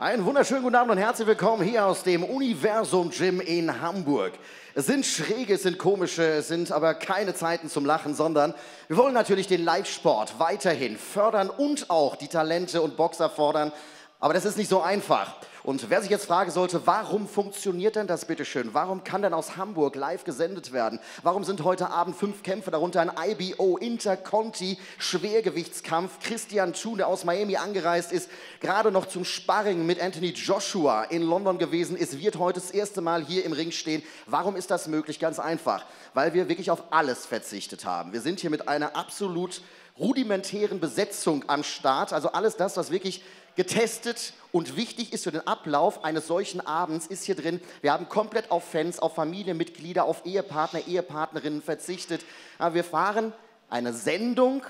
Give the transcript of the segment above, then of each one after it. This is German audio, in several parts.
Einen wunderschönen guten Abend und herzlich willkommen hier aus dem Universum Gym in Hamburg. Es sind schräge, es sind komische, es sind aber keine Zeiten zum Lachen, sondern wir wollen natürlich den Live-Sport weiterhin fördern und auch die Talente und Boxer fordern. Aber das ist nicht so einfach. Und wer sich jetzt fragen sollte, warum funktioniert denn das bitteschön? Warum kann denn aus Hamburg live gesendet werden? Warum sind heute Abend fünf Kämpfe, darunter ein IBO Interconti Schwergewichtskampf? Christian Thun, der aus Miami angereist ist, gerade noch zum Sparring mit Anthony Joshua in London gewesen ist, wird heute das erste Mal hier im Ring stehen. Warum ist das möglich? Ganz einfach, weil wir wirklich auf alles verzichtet haben. Wir sind hier mit einer absolut rudimentären Besetzung am Start, also alles das, was wirklich getestet und wichtig ist für den Ablauf eines solchen Abends, ist hier drin, wir haben komplett auf Fans, auf Familienmitglieder, auf Ehepartner, Ehepartnerinnen verzichtet. Wir fahren eine Sendung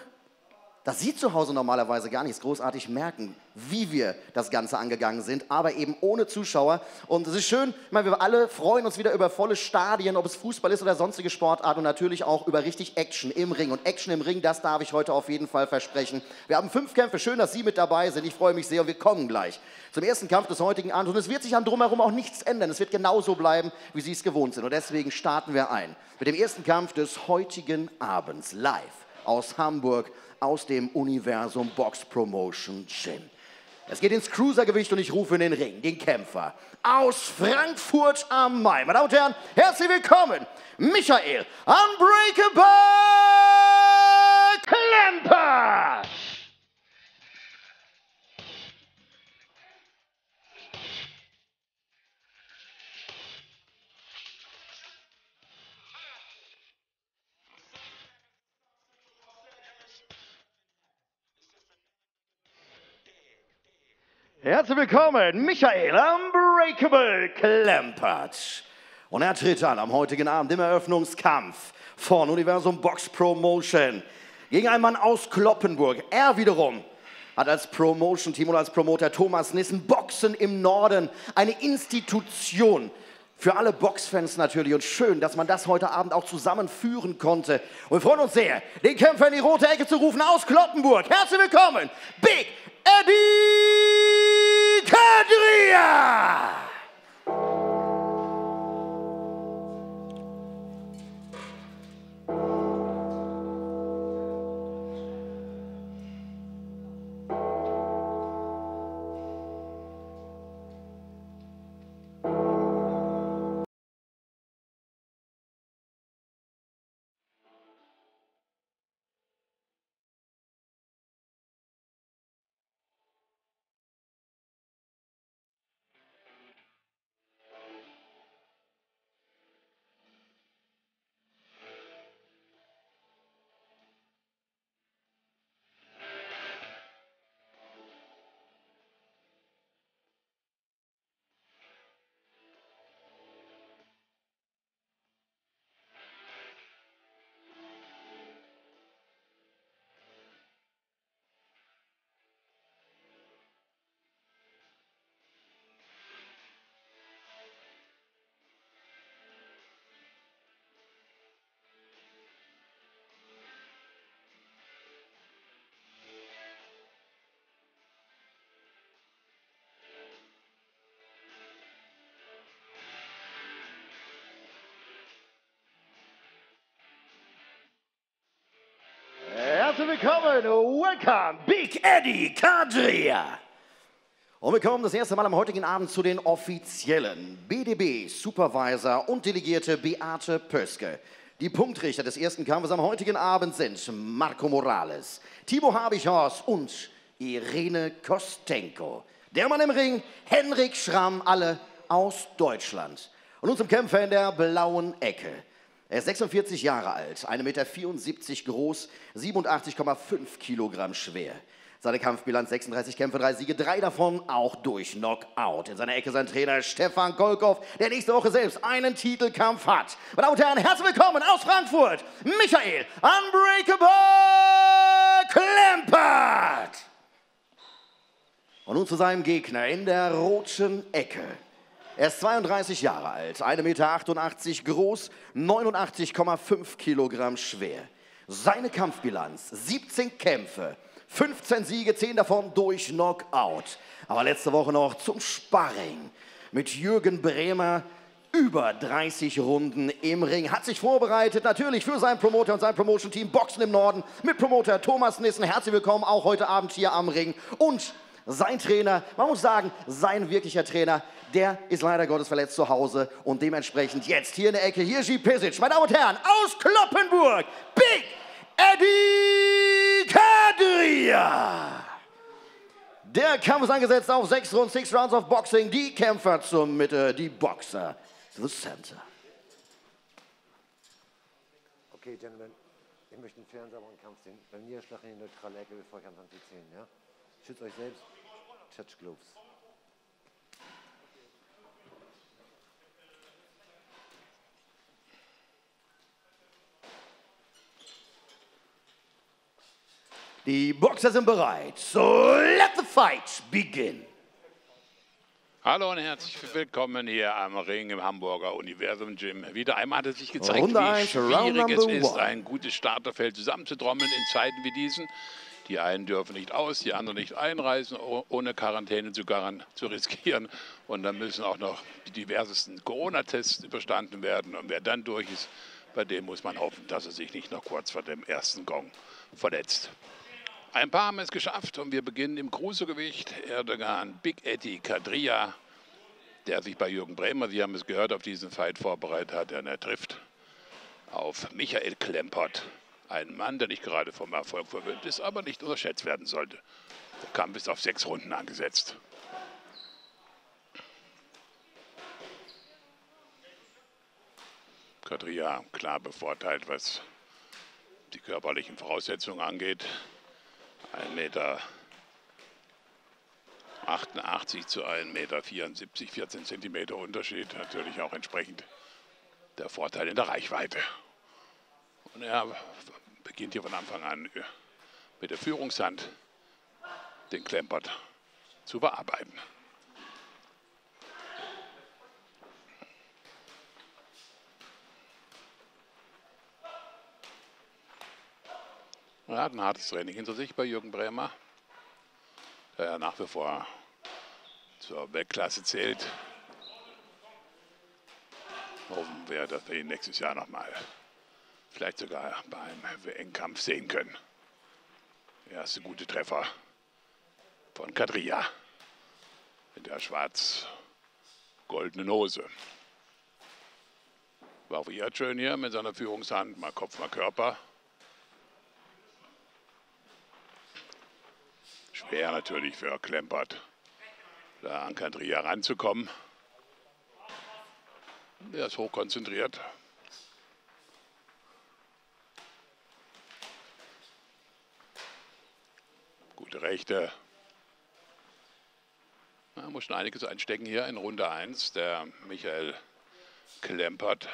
das Sie zu Hause normalerweise gar nicht großartig merken, wie wir das Ganze angegangen sind, aber eben ohne Zuschauer. Und es ist schön, ich meine, wir alle freuen uns wieder über volle Stadien, ob es Fußball ist oder sonstige Sportart und natürlich auch über richtig Action im Ring. Und Action im Ring, das darf ich heute auf jeden Fall versprechen. Wir haben fünf Kämpfe, schön, dass Sie mit dabei sind. Ich freue mich sehr und wir kommen gleich zum ersten Kampf des heutigen Abends. Und es wird sich am Drumherum auch nichts ändern. Es wird genauso bleiben, wie Sie es gewohnt sind. Und deswegen starten wir ein mit dem ersten Kampf des heutigen Abends live aus Hamburg aus dem Universum Box Promotion Gym. Es geht ins Cruisergewicht und ich rufe in den Ring den Kämpfer aus Frankfurt am Main. Meine Damen und Herren, herzlich willkommen, Michael Unbreakable Klemper! Herzlich willkommen, Michael Unbreakable Klempert. Und er tritt an am heutigen Abend im Eröffnungskampf von Universum Box Promotion gegen einen Mann aus Kloppenburg. Er wiederum hat als Promotion-Team oder als Promoter Thomas Nissen Boxen im Norden, eine Institution für alle Boxfans natürlich und schön, dass man das heute Abend auch zusammenführen konnte. Und wir freuen uns sehr, den Kämpfer in die rote Ecke zu rufen aus Kloppenburg. Herzlich willkommen, Big Eddie Kadria! Willkommen, welcome, Big Eddie Kadria. Und wir kommen das erste Mal am heutigen Abend zu den offiziellen BDB Supervisor und Delegierte Beate Pöske. Die Punktrichter des ersten Kampfes am heutigen Abend sind Marco Morales, Timo Habichhorst und Irene Kostenko. Der Mann im Ring, Henrik Schramm, alle aus Deutschland. Und zum Kämpfer in der blauen Ecke. Er ist 46 Jahre alt, 1,74 Meter groß, 87,5 Kilogramm schwer. Seine Kampfbilanz 36 Kämpfe, 3 Siege, 3 davon auch durch Knockout. In seiner Ecke sein Trainer Stefan Kolkow, der nächste Woche selbst einen Titelkampf hat. Meine Damen und Herren, herzlich willkommen aus Frankfurt, Michael Unbreakable Klempert. Und nun zu seinem Gegner in der roten Ecke. Er ist 32 Jahre alt, 1,88 Meter groß, 89,5 Kilogramm schwer. Seine Kampfbilanz, 17 Kämpfe, 15 Siege, 10 davon durch Knockout. aber letzte Woche noch zum Sparring mit Jürgen Bremer. Über 30 Runden im Ring. Hat sich vorbereitet, natürlich für seinen Promoter und sein Promotion-Team Boxen im Norden mit Promoter Thomas Nissen. Herzlich willkommen auch heute Abend hier am Ring. Und sein Trainer, man muss sagen, sein wirklicher Trainer, der ist leider Gottes verletzt zu Hause und dementsprechend jetzt hier in der Ecke Hirsi Pisic, meine Damen und Herren, aus Kloppenburg, Big Eddie Kadria. Der Kampf ist angesetzt auf sechs Runden, six Rounds of Boxing. Die Kämpfer zur Mitte, die Boxer to the center. Okay, Gentlemen, ich möchte einen fairen, sauberen Kampf sehen. Beim Niederschlag in die neutrale Ecke, bevor ich anfange zu zählen, ja? Schützt euch selbst. Touch Gloves. Die Boxer sind bereit. So let the fight begin. Hallo und herzlich willkommen hier am Ring im Hamburger Universum Gym. Wieder einmal hat es sich gezeigt, Runde wie eins, schwierig es ist, ein gutes Starterfeld zusammenzutrommeln in Zeiten wie diesen. Die einen dürfen nicht aus, die anderen nicht einreisen, oh- ohne Quarantäne zu, zu riskieren. Und dann müssen auch noch die diversesten Corona-Tests überstanden werden. Und wer dann durch ist, bei dem muss man hoffen, dass er sich nicht noch kurz vor dem ersten Gong verletzt. Ein paar haben es geschafft und wir beginnen im Cruisergewicht. Erdogan Big Eddie Kadria, der sich bei Jürgen Bremer, Sie haben es gehört, auf diesen Fight vorbereitet hat. Und er trifft auf Michael Klempert, einen Mann, der nicht gerade vom Erfolg verwöhnt ist, aber nicht unterschätzt werden sollte. Der Kampf ist auf sechs Runden angesetzt. Kadria klar bevorteilt, was die körperlichen Voraussetzungen angeht. 1,88 Meter zu 1,74 Meter, 14 Zentimeter Unterschied. Natürlich auch entsprechend der Vorteil in der Reichweite. Und er beginnt hier von Anfang an mit der Führungshand den Klempert zu bearbeiten. Er hat ein hartes Training hinter sich bei Jürgen Bremer, der ja nach wie vor zur Weltklasse zählt. Hoffen wir, dass wir ihn nächstes Jahr nochmal vielleicht sogar beim WM-Kampf sehen können. Erste gute Treffer von Kadria mit der schwarz-goldenen Hose. Variiert schön hier mit seiner Führungshand, mal Kopf, mal Körper. Schwer natürlich für Klempert, da an Kadria ranzukommen. Er ist hochkonzentriert. Gute Rechte. Er muss schon einiges einstecken hier in Runde 1. Der Michael Klempert.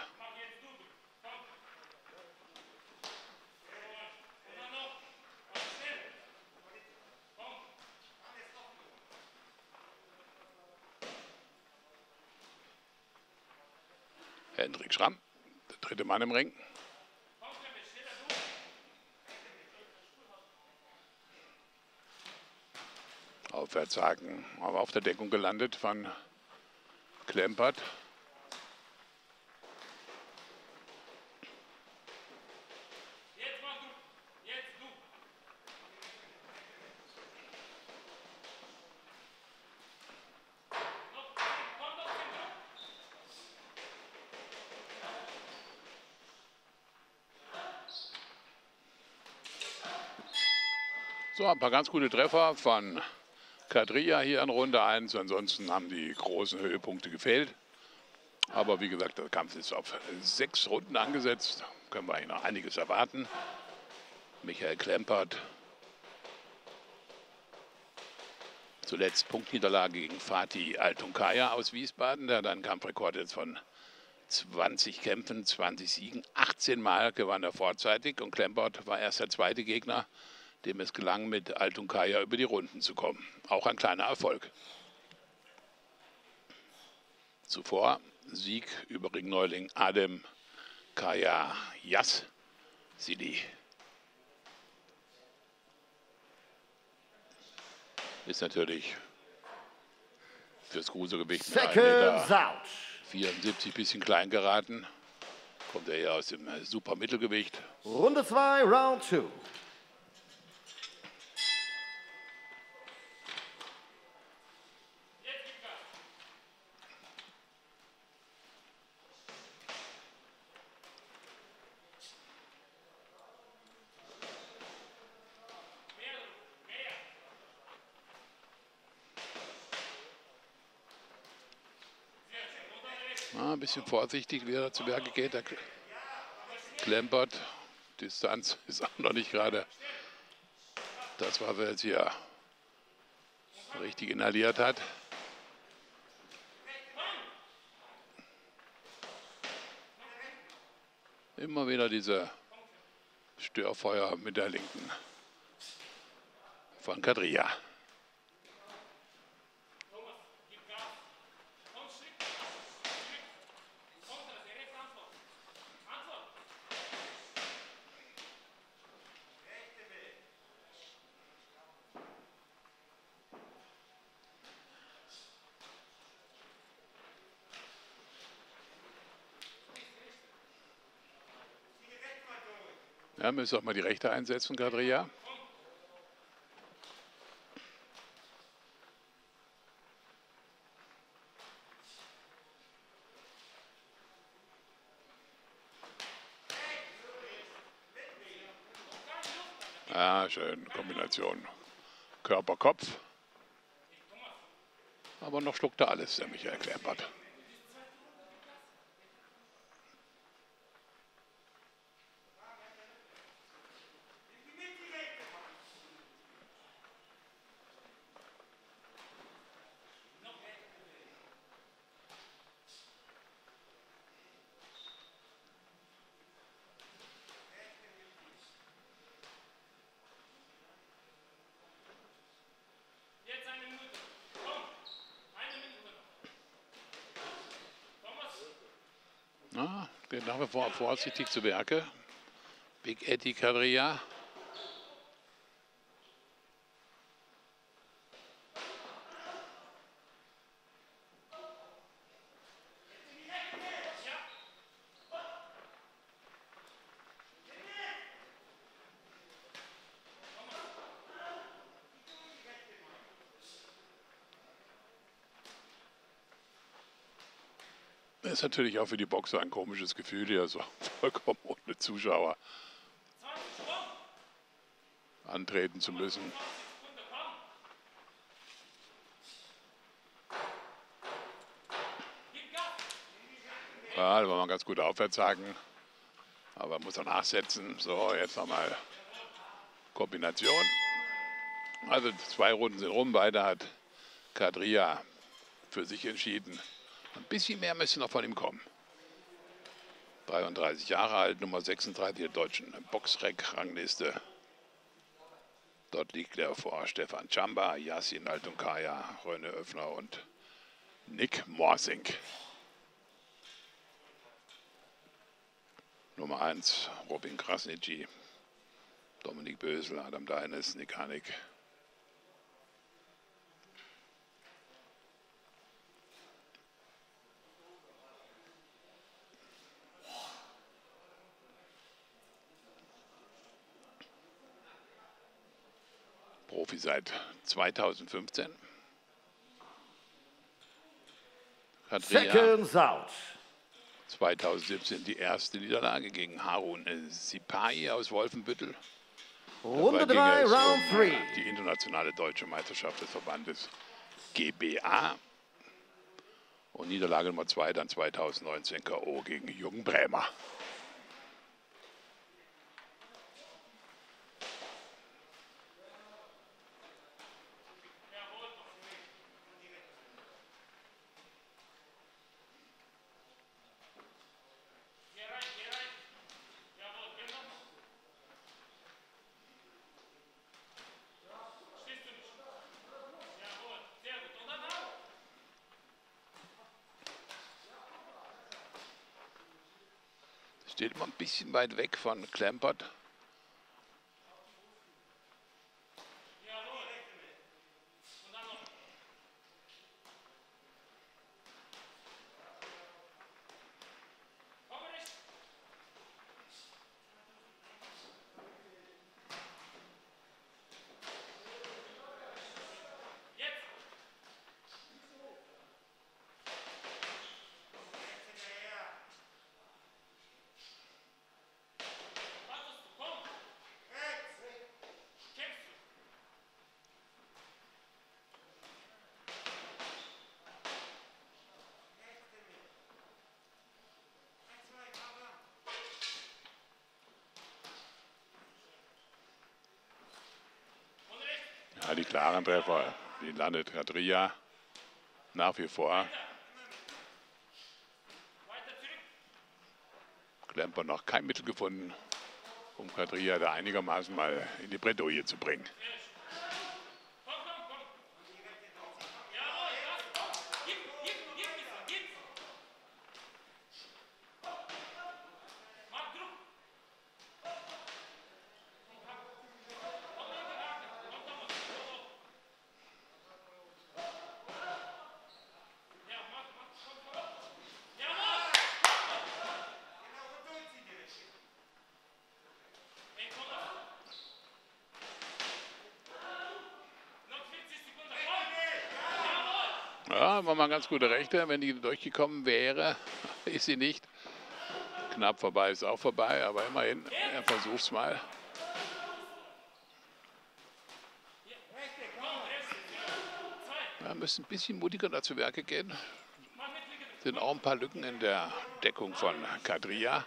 Hendrik Schramm, der dritte Mann im Ring. Aufwärtshaken, aber auf der Deckung gelandet von Klempert. So, ein paar ganz gute Treffer von Kadria hier in Runde 1. Ansonsten haben die großen Höhepunkte gefehlt. Aber wie gesagt, der Kampf ist auf sechs Runden angesetzt. Können wir eigentlich noch einiges erwarten. Michael Klempert. Zuletzt Punktniederlage gegen Fatih Altunkaya aus Wiesbaden. Der hat einen Kampfrekord jetzt von 20 Kämpfen, 20 Siegen. 18 Mal gewann er vorzeitig und Klempert war erst der zweite Gegner, dem es gelang, mit Altunkaya über die Runden zu kommen. Auch ein kleiner Erfolg. Zuvor Sieg über Ringneuling Adem Kaya Yas Sidi. Ist natürlich fürs Cruisergewicht mit 1,74 Seconds Meter out. 74 bisschen klein geraten. Kommt er ja aus dem äh, super Mittelgewicht. Runde 2, Round 2. Ah, ein bisschen vorsichtig, wie er zu Werke geht. Er klempert. Distanz ist auch noch nicht gerade das, was er jetzt hier richtig inhaliert hat. Immer wieder diese Störfeuer mit der linken von Kadria. Ja, müssen auch mal die Rechte einsetzen, Kadria. Ah, schön, Kombination Körper-Kopf. Aber noch schluckt er alles, der Michael Klempert. Geht nach wie vor vorsichtig zu Werke. Big Eddie Kadria. Ist natürlich auch für die Boxer ein komisches Gefühl, hier so vollkommen ohne Zuschauer antreten zu müssen. Ja, da war man ganz gut aufwärts sagen. Aber muss er nachsetzen. So, jetzt nochmal Kombination. Also zwei Runden sind rum. Beide hat Kadria für sich entschieden. Ein bisschen mehr müsste noch von ihm kommen. 33 Jahre alt, Nummer 36 der deutschen Boxrec-Rangliste. Dort liegt er vor Stefan Chamba, Yassin Altunkaya, Röne Öffner und Nick Morsink. Nummer 1 Robin Krasnitschi, Dominik Bösel, Adam Deines, Nick Hanig. Profi seit 2015. Kadria Seconds out. 2017 die erste Niederlage gegen Harun Sipai aus Wolfenbüttel. Runde Dabei 3, ging es Round um 3. die internationale deutsche Meisterschaft des Verbandes GBA. Und Niederlage Nummer 2 dann 2019 K.O. gegen Jürgen Brämer. Geh rein, geh rein. Jawohl, genau. Stehst du nicht? Jawohl, sehr gut. Und dann auch. Steht immer ein bisschen weit weg von Klempert. Jawohl. Und dann noch. Klaren Treffer. Die landet Kadria nach wie vor. Klemper noch kein Mittel gefunden, um Kadria da einigermaßen mal in die Bredouille zu bringen. Ja, war mal ganz gute Rechte. Wenn die durchgekommen wäre, ist sie nicht. Knapp vorbei ist auch vorbei, aber immerhin, er es mal. Ja, müssen ein bisschen mutiger dazu Werke gehen. Sind auch ein paar Lücken in der Deckung von Kadria.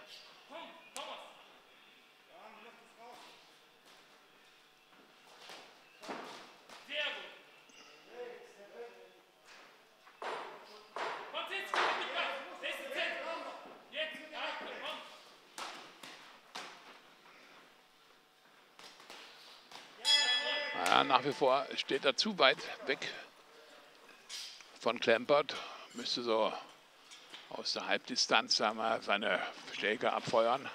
Ja, nach wie vor steht er zu weit weg von Klempert. Müsste so aus der Halbdistanz sagen seine Schläge abfeuern.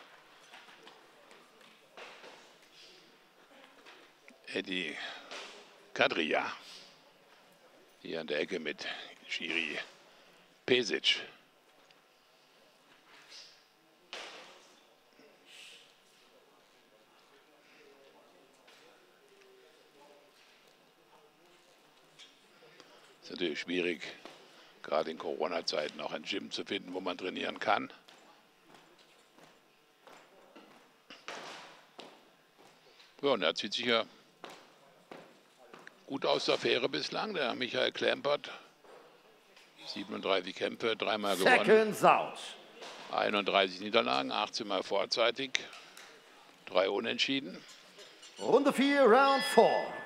Eddie Kadria. Hier an der Ecke mit Schiri Pesic. Natürlich schwierig, gerade in Corona-Zeiten auch ein Gym zu finden, wo man trainieren kann. Ja, und er zieht sich ja gut aus der Fähre bislang, der Michael Klempert. 37 Kämpfe, dreimal gewonnen. Seconds out. 31 Niederlagen, 18 Mal vorzeitig, drei Unentschieden. Runde 4, Round 4.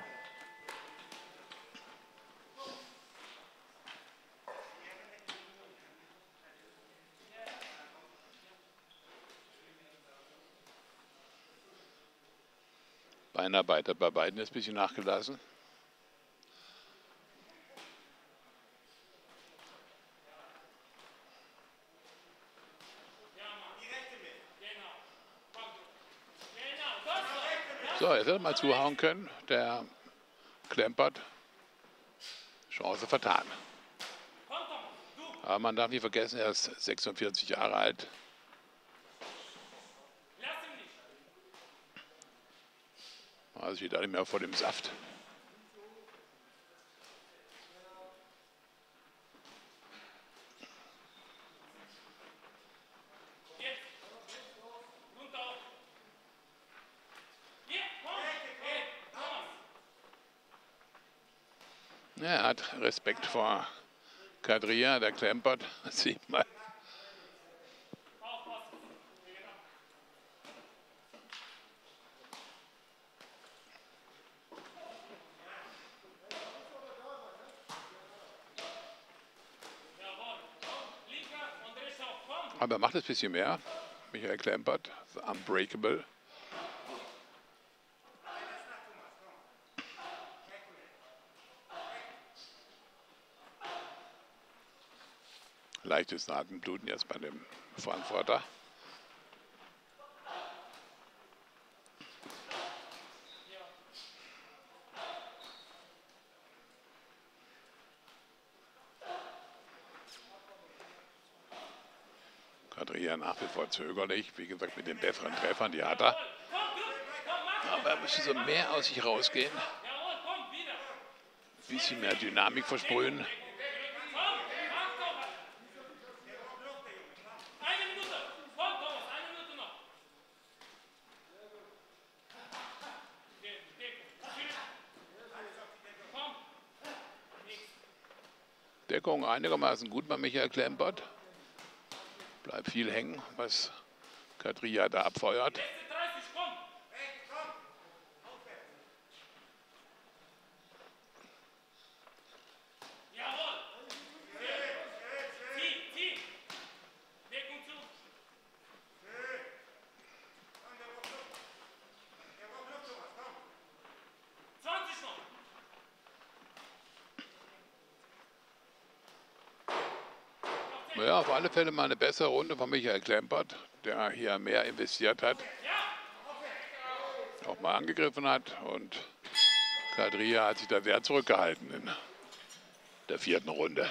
Beinarbeit hat bei beiden ist ein bisschen nachgelassen. So, jetzt hätte mal zuhauen können. Der Klempert. Chance vertan. Aber man darf nicht vergessen, er ist 46 Jahre alt. Also steht alle mehr vor dem Saft. Er hat Respekt vor Kadria, der klempert. Sieht man. Aber er macht es ein bisschen mehr. Michael Klempert, Unbreakable. Leichtes Nasenbluten jetzt bei dem Frankfurter. Wie vor zögerlich. Wie gesagt, mit den besseren Treffern, die hat er. Aber er müsste so mehr aus sich rausgehen. Ein bisschen mehr Dynamik versprühen. Deckung einigermaßen gut bei Michael Klempert. Bleibt viel hängen, was Kadria da abfeuert. Letzte 30, komm. Naja, auf alle Fälle mal eine bessere Runde von Michael Klempert, der hier mehr investiert hat. Auch mal angegriffen hat und Kadria hat sich da sehr zurückgehalten in der vierten Runde.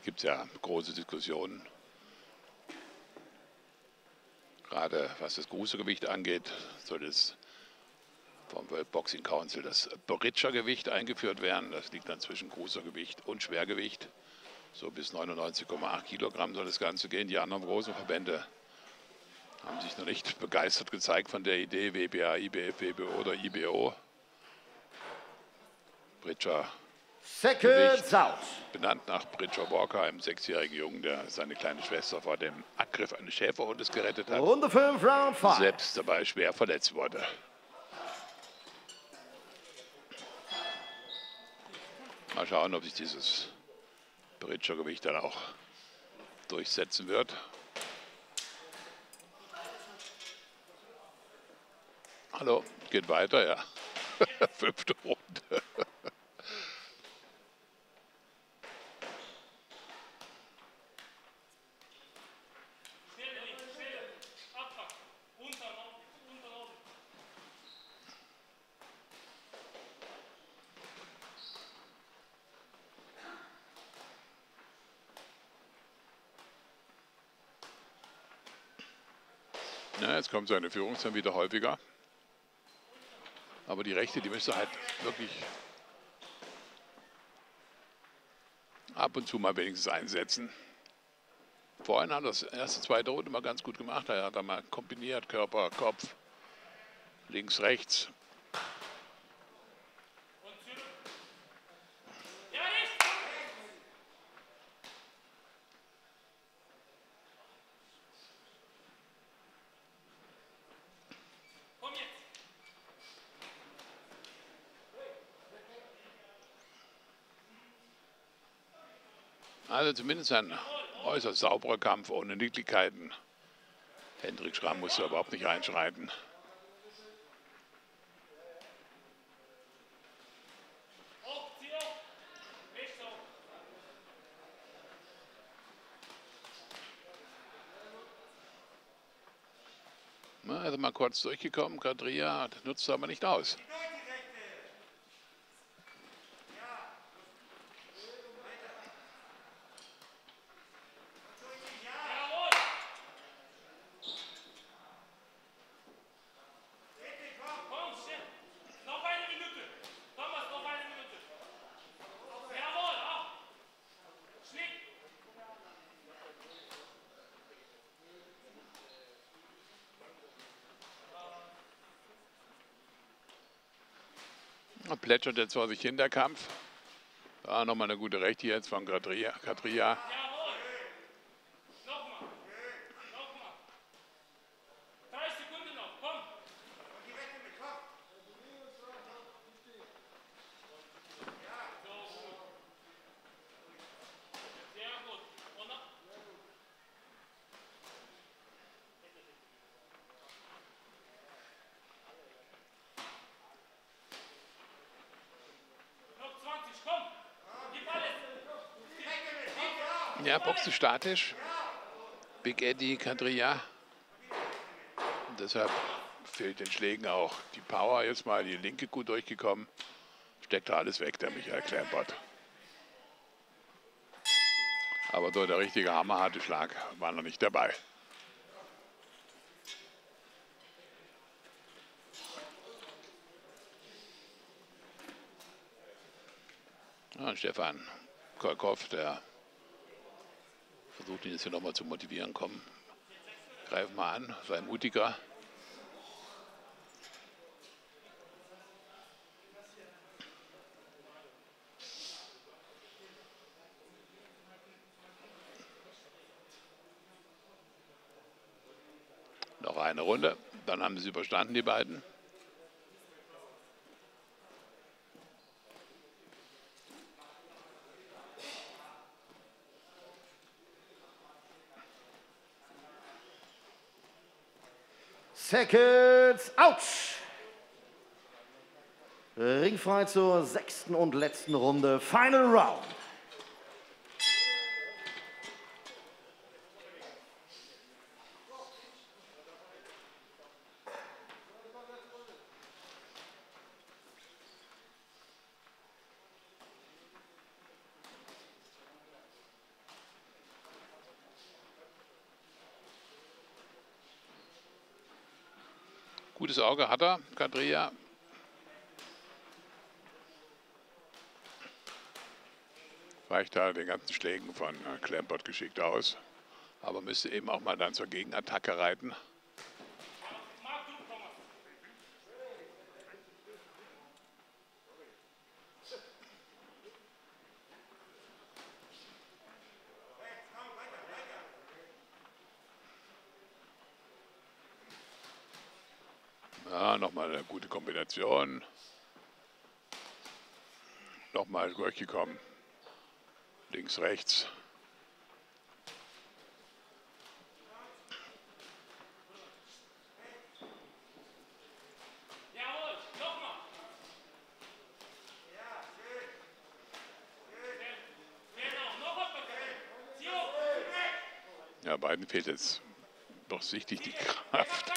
Zurzeit gibt es ja große Diskussionen, gerade was das Grußegewicht angeht, soll es vom World Boxing Council das Beritscher-Gewicht eingeführt werden. Das liegt dann zwischen Grußergewicht und Schwergewicht. So bis 99,8 Kilogramm soll das Ganze gehen. Die anderen großen Verbände haben sich noch nicht begeistert gezeigt von der Idee WBA, IBF, WBO oder IBO. Britscher Second Gewicht. out. benannt nach Bridger Walker, einem sechsjährigen Jungen, der seine kleine Schwester vor dem Angriff eines Schäferhundes gerettet hat, Runde 5, Round 5. selbst dabei schwer verletzt wurde. Mal schauen, ob sich dieses Bridger-Gewicht dann auch durchsetzen wird. Hallo, geht weiter, ja. Fünfte Runde. Schneller links, schneller. Abpacken. Unter, unter, unter. Ja, jetzt kommt seine Führungszeit wieder häufiger. Aber die Rechte, die müsste halt wirklich ab und zu mal wenigstens einsetzen. Vorhin hat er das erste, zweite Runde mal ganz gut gemacht. Er hat da mal kombiniert, Körper, Kopf, links, rechts. Ja, nicht! Komm jetzt! Also zumindest ein äußerst sauberer Kampf ohne Nicklichkeiten. Hendrik Schramm musste überhaupt nicht einschreiten. Also mal kurz durchgekommen, Kadria nutzt aber nicht aus. Jawohl! Komm, schnell! Noch eine Minute! Thomas, noch eine Minute! Jawohl, auf! Schnitt! Er plätschert jetzt vor sich hin, der Kampf. Da nochmal eine gute Rechte jetzt von Kadria. Kadria. Jawohl! Nochmal! Nochmal! Drei Sekunden noch, komm! So gut. Sehr gut. Und noch. Noch 20, komm! Gib alles! Ja, statisch. Big Eddie, Kadria. Und deshalb fehlt den Schlägen auch die Power. Jetzt mal die linke gut durchgekommen. Steckt da alles weg, der Michael Klempert. Aber so der richtige hammerharte Schlag war noch nicht dabei. Ja, Stefan Kolkow, der versucht ihn jetzt hier nochmal zu motivieren. Komm, greif mal an, sei mutiger. Noch eine Runde, dann haben sie überstanden, die beiden. Seconds, out. Ringfrei zur sechsten und letzten Runde, Final Round. Auge hat er, Kadria. Weicht da den ganzen Schlägen von äh, Klempert geschickt aus. Aber müsste eben auch mal dann zur Gegenattacke reiten. Ja, nochmal eine Kombination. Nochmal durchgekommen. Links, rechts. Ja, beiden fehlt jetzt doch sichtlich die Kraft.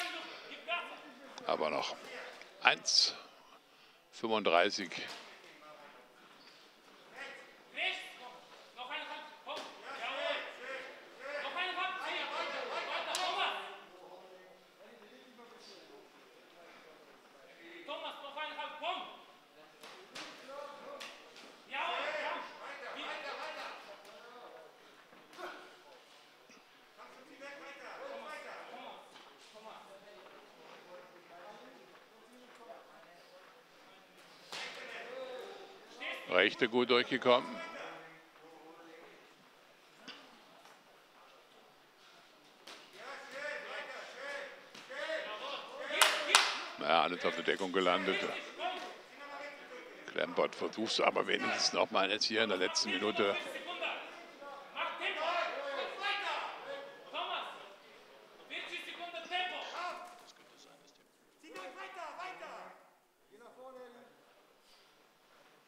Aber noch 1,35. Rechts, komm. Noch eine Hand, komm. Jawohl. Noch eine Hand, Zieh. Weiter, Thomas. Thomas, noch eine Hand, komm. Jawohl, ja. Rechte gut durchgekommen. Naja, alles auf der Deckung gelandet. Klempert versucht es aber wenigstens nochmal jetzt hier in der letzten Minute. Sekunde. Mach Tempo. Thomas. 40 Sekunden Tempo.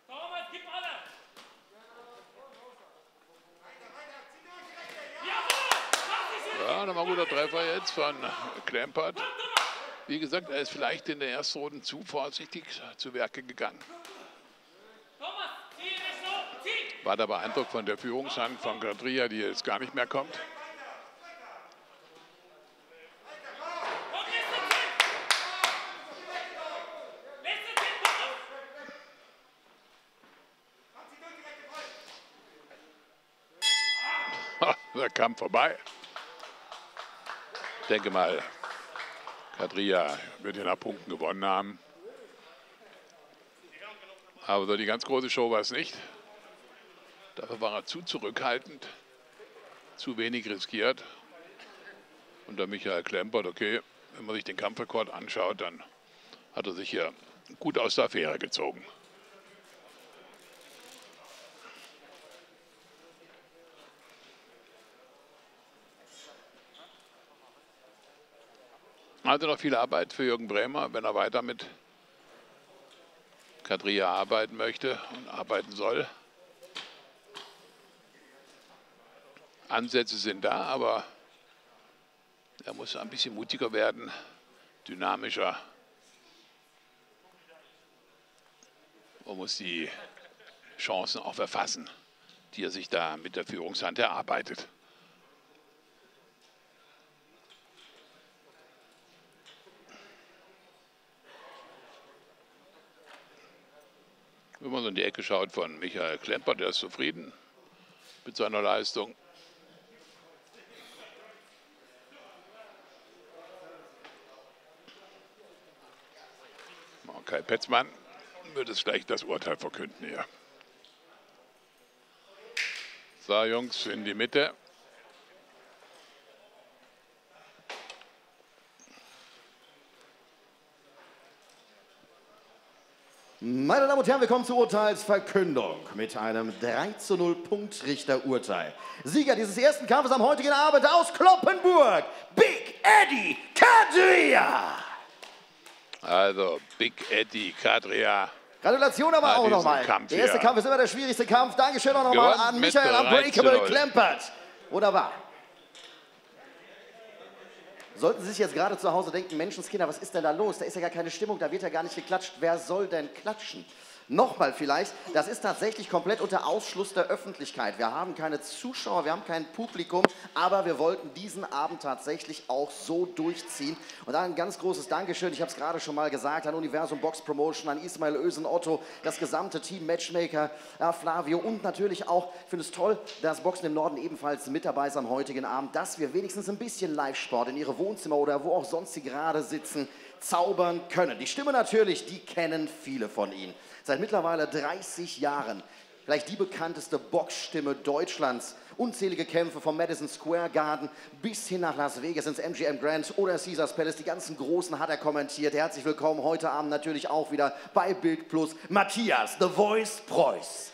Thomas, gib alle. Ja, nochmal ein guter Von Klempert. Wie gesagt, er ist vielleicht in der ersten Runde zu vorsichtig zu Werke gegangen. War da beeindruckt von der Führungshand von Gadria, die jetzt gar nicht mehr kommt. Der Kampf vorbei. Ich denke mal, Kadria wird hier nach Punkten gewonnen haben. Aber so die ganz große Show war es nicht. Dafür war er zu zurückhaltend, zu wenig riskiert. Und der Michael Klempert, okay, wenn man sich den Kampfrekord anschaut, dann hat er sich hier gut aus der Affäre gezogen. Also noch viel Arbeit für Jürgen Bremer, wenn er weiter mit Kadria arbeiten möchte und arbeiten soll. Ansätze sind da, aber er muss ein bisschen mutiger werden, dynamischer. Und muss die Chancen auch verfassen, die er sich da mit der Führungshand erarbeitet. Wenn man so in die Ecke schaut von Michael Klemper, der ist zufrieden mit seiner Leistung. Kai Petzmann wird es gleich das Urteil verkünden hier. So, Jungs, in die Mitte. Meine Damen und Herren, wir kommen zur Urteilsverkündung mit einem 3 zu 0 Punktrichterurteil. Sieger dieses ersten Kampfes am heutigen Abend aus Kloppenburg, Big Eddie Kadria. Also Big Eddie Kadria. Gratulation aber auch nochmal. Der erste. Kampf ist immer der schwierigste Kampf. Dankeschön auch nochmal an Michael 3 zu Unbreakable 0. Klempert. Wunderbar. Sollten Sie sich jetzt gerade zu Hause denken, Menschenskinder, was ist denn da los? Da ist ja gar keine Stimmung, da wird ja gar nicht geklatscht. Wer soll denn klatschen? Nochmal vielleicht, das ist tatsächlich komplett unter Ausschluss der Öffentlichkeit. Wir haben keine Zuschauer, wir haben kein Publikum, aber wir wollten diesen Abend tatsächlich auch so durchziehen. Und dann ein ganz großes Dankeschön, ich habe es gerade schon mal gesagt, an Universum Box Promotion, an Ismail Ösen Otto, das gesamte Team Matchmaker, ja, Flavio und natürlich auch, ich finde es toll, dass Boxen im Norden ebenfalls mit dabei ist am heutigen Abend, dass wir wenigstens ein bisschen Live-Sport in ihre Wohnzimmer oder wo auch sonst sie gerade sitzen, zaubern können. Die Stimme natürlich, die kennen viele von Ihnen. Seit mittlerweile 30 Jahren vielleicht die bekannteste Boxstimme Deutschlands. Unzählige Kämpfe vom Madison Square Garden bis hin nach Las Vegas ins MGM Grand oder Caesars Palace. Die ganzen Großen hat er kommentiert. Herzlich willkommen heute Abend natürlich auch wieder bei Bild Plus. Matthias, The Voice Preuß.